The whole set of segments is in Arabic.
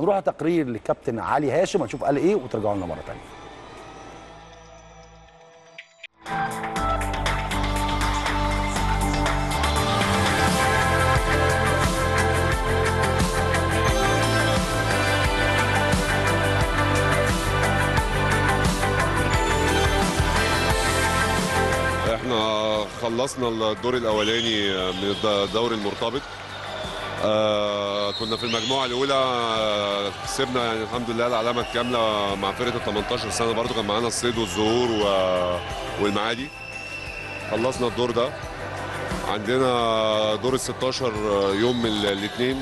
هنروح تقرير لكابتن علي هاشم هنشوف قال إيه وترجعوا لنا مرة ثانية إحنا خلصنا الدور الأولاني من الدوري المرتبط. آه كنا في المجموعة الأولى آه، كسبنا يعني الحمد لله العلامة الكاملة مع فرقة ال 18 سنة برضو كان معانا الصيد والزهور و... والمعادي. خلصنا الدور ده. عندنا دور ال 16 يوم الاثنين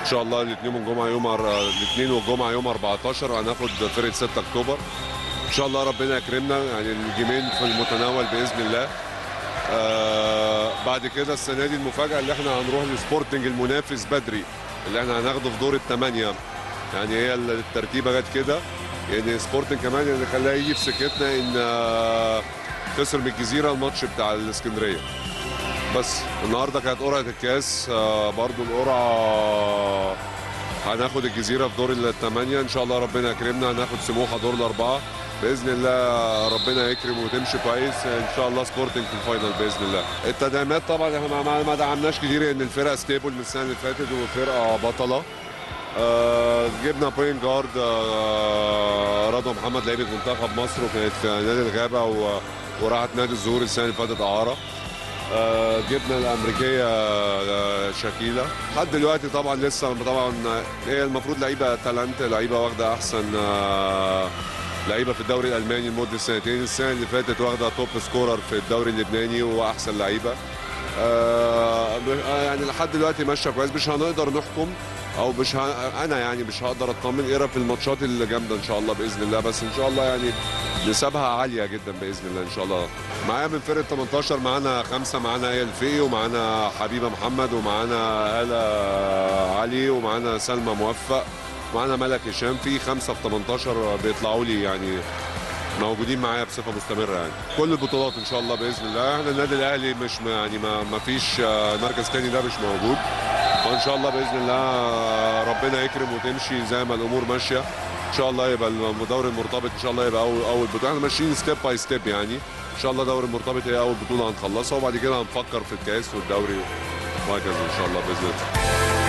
إن شاء الله الاثنين والجمعه يوم الاثنين والجمعه يوم 14 هناخد فرقة 6 أكتوبر. إن شاء الله ربنا يكرمنا يعني الجيمين في المتناول بإذن الله. آه بعد كده السنة دي المفاجأة اللي إحنا هنروح لسبورتنج المنافس بدري اللي إحنا هناخده في دور الثمانيه يعني هي الترتيبة جت كده. يعني سبورتنج كمان اللي خلاها يجي في سكتنا إن آه خسر من الجزيرة الماتش بتاع الإسكندرية. بس النهارده كانت قرعة الكاس آه برضو القرعة هناخد الجزيرة في دور الثمانيه إن شاء الله ربنا يكرمنا هناخد سموحة دور الأربعة. بإذن الله ربنا يكرم وتمشي كويس. إن شاء الله سبورتنج في ال final بإذن الله. التدعيمات طبعا إحنا ما- دعمناش كتير. إن الفرقة stable من السنة اللي فاتت وفرقة بطلة. آه جبنا point guard آه رضوى محمد لعيبة منتخب مصر وكانت في نادي الغابة وراحت نادي الزهور السنة اللي فاتت أعارة. آه، جبنا الأمريكية آه، شاكيلا. لحد دلوقتي طبعا لسه طبعا هي المفروض لعيبة talent لعيبة واخدة أحسن آه، لعيبة في الدوري الألماني لمدة سنتين السنة اللي فاتت واخدة top scorer في الدوري اللبناني وأحسن لعيبة. آه، آه، يعني لحد دلوقتي ماشية كويس. مش هنقدر نحكم أو مش. أنا يعني مش هقدر أطمن. إيه في الماتشات اللي جامدة إن شاء الله بإذن الله؟ بس إن شاء الله يعني نسبها عالية جدا بإذن الله إن شاء الله. معايا من فرقة 18 معانا خمسة معانا إيه الفقي ومعانا حبيبة محمد ومعانا هاله علي ومعانا سلمى موفق. ومعانا ملك هشام في خمسة في 18 بيطلعوا لي يعني موجودين معايا بصفة مستمرة يعني. كل البطولات إن شاء الله بإذن الله. إحنا النادي الأهلي مش يعني ما, ما فيش آه، مركز تاني ده مش موجود. وان شاء الله بإذن الله آه، ربنا يكرم وتمشي زي ما الأمور ماشية. إن شاء الله يبقى الدوري المرتبط إن شاء الله يبقى اول أول بطولة. إحنا ماشيين step by step يعني. إن شاء الله دوري المرتبط هي أول بطولة هنخلصها وبعد كده هنفكر في الكاس والدوري وهكذا إن شاء الله بإذن الله.